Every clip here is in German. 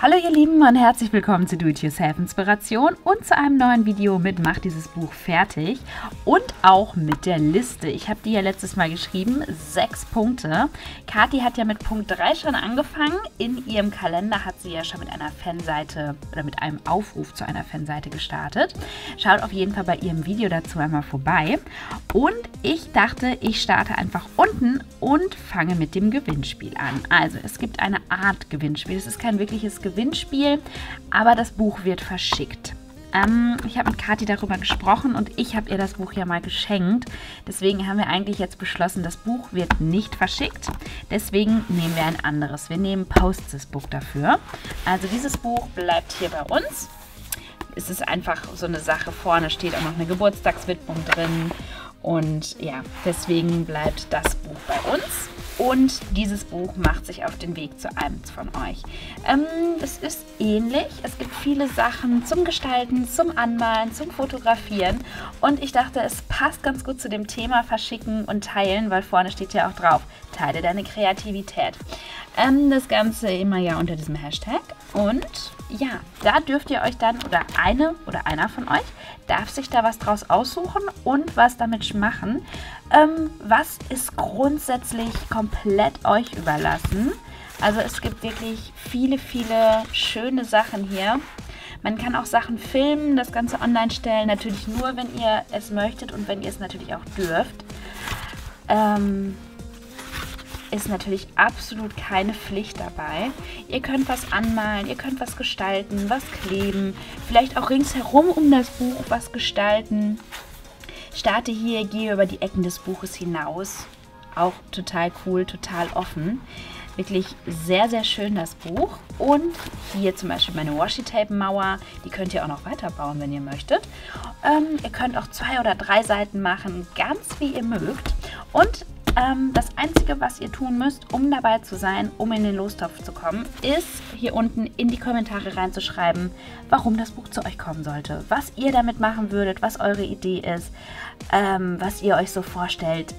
Hallo ihr Lieben und herzlich willkommen zu Do It Yourself Inspiration und zu einem neuen Video mit Mach dieses Buch fertig und auch mit der Liste. Ich habe die ja letztes Mal geschrieben, sechs Punkte. Kathi hat ja mit Punkt 3 schon angefangen. In ihrem Kalender hat sie ja schon mit einer Fanseite oder mit einem Aufruf zu einer Fanseite gestartet. Schaut auf jeden Fall bei ihrem Video dazu einmal vorbei. Und ich dachte, ich starte einfach unten und fange mit dem Gewinnspiel an. Also es gibt eine Art Gewinnspiel. Es ist kein wirkliches Gewinnspiel. Gewinnspiel, aber das Buch wird verschickt. Ähm, ich habe mit Kathi darüber gesprochen und ich habe ihr das Buch ja mal geschenkt. Deswegen haben wir eigentlich jetzt beschlossen, das Buch wird nicht verschickt. Deswegen nehmen wir ein anderes. Wir nehmen Post-this Book dafür. Also dieses Buch bleibt hier bei uns. Es ist einfach so eine Sache. Vorne steht auch noch eine Geburtstagswidmung drin. Und ja, deswegen bleibt das Buch bei uns. Und dieses Buch macht sich auf den Weg zu einem von euch. Ähm, es ist ähnlich. Es gibt viele Sachen zum Gestalten, zum Anmalen, zum Fotografieren. Und ich dachte, es passt ganz gut zu dem Thema Verschicken und Teilen, weil vorne steht ja auch drauf, teile deine Kreativität. Ähm, das Ganze immer ja unter diesem Hashtag. Und ja, da dürft ihr euch dann, oder eine oder einer von euch, darf sich da was draus aussuchen und was damit machen. Ähm, was ist grundsätzlich komplett euch überlassen. Also es gibt wirklich viele, viele schöne Sachen hier. Man kann auch Sachen filmen, das Ganze online stellen. Natürlich nur, wenn ihr es möchtet und wenn ihr es natürlich auch dürft. Ähm, ist natürlich absolut keine Pflicht dabei. Ihr könnt was anmalen, ihr könnt was gestalten, was kleben, vielleicht auch ringsherum um das Buch was gestalten. Starte hier, gehe über die Ecken des Buches hinaus. Auch total cool, total offen. Wirklich sehr, sehr schön das Buch. Und hier zum Beispiel meine Washi-Tape-Mauer. Die könnt ihr auch noch weiterbauen, wenn ihr möchtet. Ähm, ihr könnt auch zwei oder drei Seiten machen, ganz wie ihr mögt. Und ähm, das Einzige, was ihr tun müsst, um dabei zu sein, um in den Lostopf zu kommen, ist hier unten in die Kommentare reinzuschreiben, warum das Buch zu euch kommen sollte. Was ihr damit machen würdet, was eure Idee ist, ähm, was ihr euch so vorstellt.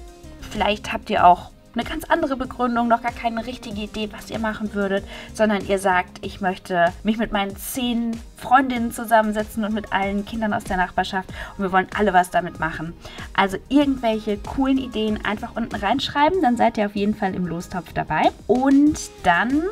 Vielleicht habt ihr auch eine ganz andere Begründung, noch gar keine richtige Idee, was ihr machen würdet, sondern ihr sagt, ich möchte mich mit meinen zehn Freundinnen zusammensetzen und mit allen Kindern aus der Nachbarschaft und wir wollen alle was damit machen. Also irgendwelche coolen Ideen einfach unten reinschreiben, dann seid ihr auf jeden Fall im Lostopf dabei. Und dann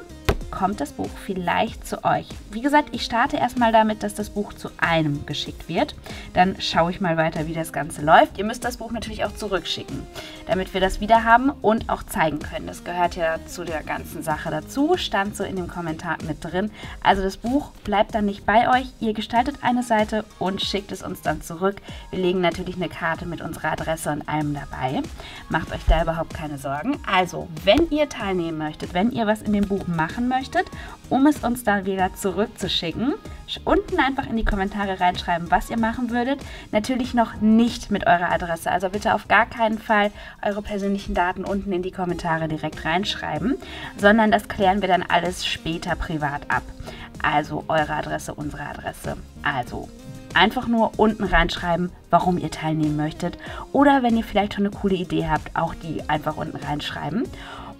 kommt das Buch vielleicht zu euch. Wie gesagt, ich starte erstmal damit, dass das Buch zu einem geschickt wird. Dann schaue ich mal weiter, wie das Ganze läuft. Ihr müsst das Buch natürlich auch zurückschicken, damit wir das wieder haben und auch zeigen können. Das gehört ja zu der ganzen Sache dazu, stand so in dem Kommentar mit drin. Also das Buch bleibt dann nicht bei euch. Ihr gestaltet eine Seite und schickt es uns dann zurück. Wir legen natürlich eine Karte mit unserer Adresse und allem dabei. Macht euch da überhaupt keine Sorgen. Also, wenn ihr teilnehmen möchtet, wenn ihr was in dem Buch machen möchtet, möchtet, um es uns dann wieder zurückzuschicken. Unten einfach in die Kommentare reinschreiben, was ihr machen würdet. Natürlich noch nicht mit eurer Adresse. Also bitte auf gar keinen Fall eure persönlichen Daten unten in die Kommentare direkt reinschreiben, sondern das klären wir dann alles später privat ab. Also eure Adresse, unsere Adresse. Also einfach nur unten reinschreiben, warum ihr teilnehmen möchtet. Oder wenn ihr vielleicht schon eine coole Idee habt, auch die einfach unten reinschreiben.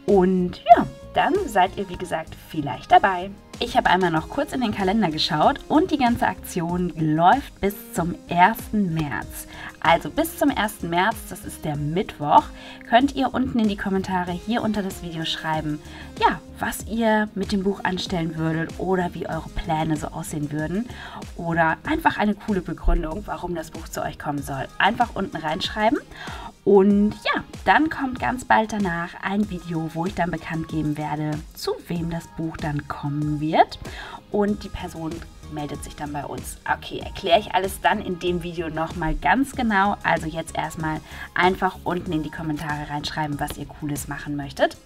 Und ja, dann seid ihr wie gesagt vielleicht dabei. Ich habe einmal noch kurz in den Kalender geschaut und die ganze Aktion läuft bis zum 1. März. Also bis zum 1. März, das ist der Mittwoch, könnt ihr unten in die Kommentare hier unter das Video schreiben, ja, was ihr mit dem Buch anstellen würdet oder wie eure Pläne so aussehen würden oder einfach eine coole Begründung, warum das Buch zu euch kommen soll. Einfach unten reinschreiben und ja, dann kommt ganz bald danach ein Video, wo ich dann bekannt geben werde, zu wem das Buch dann kommen wird. Und die Person meldet sich dann bei uns. Okay, erkläre ich alles dann in dem Video nochmal ganz genau. Also jetzt erstmal einfach unten in die Kommentare reinschreiben, was ihr Cooles machen möchtet.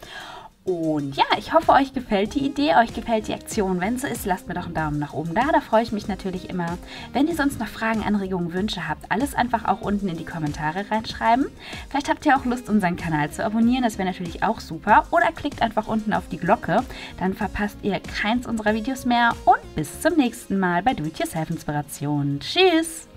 Und ja, ich hoffe, euch gefällt die Idee, euch gefällt die Aktion. Wenn so ist, lasst mir doch einen Daumen nach oben da. Da freue ich mich natürlich immer. Wenn ihr sonst noch Fragen, Anregungen, Wünsche habt, alles einfach auch unten in die Kommentare reinschreiben. Vielleicht habt ihr auch Lust, unseren Kanal zu abonnieren. Das wäre natürlich auch super. Oder klickt einfach unten auf die Glocke. Dann verpasst ihr keins unserer Videos mehr. Und bis zum nächsten Mal bei Do-It-Yourself Inspiration. Tschüss!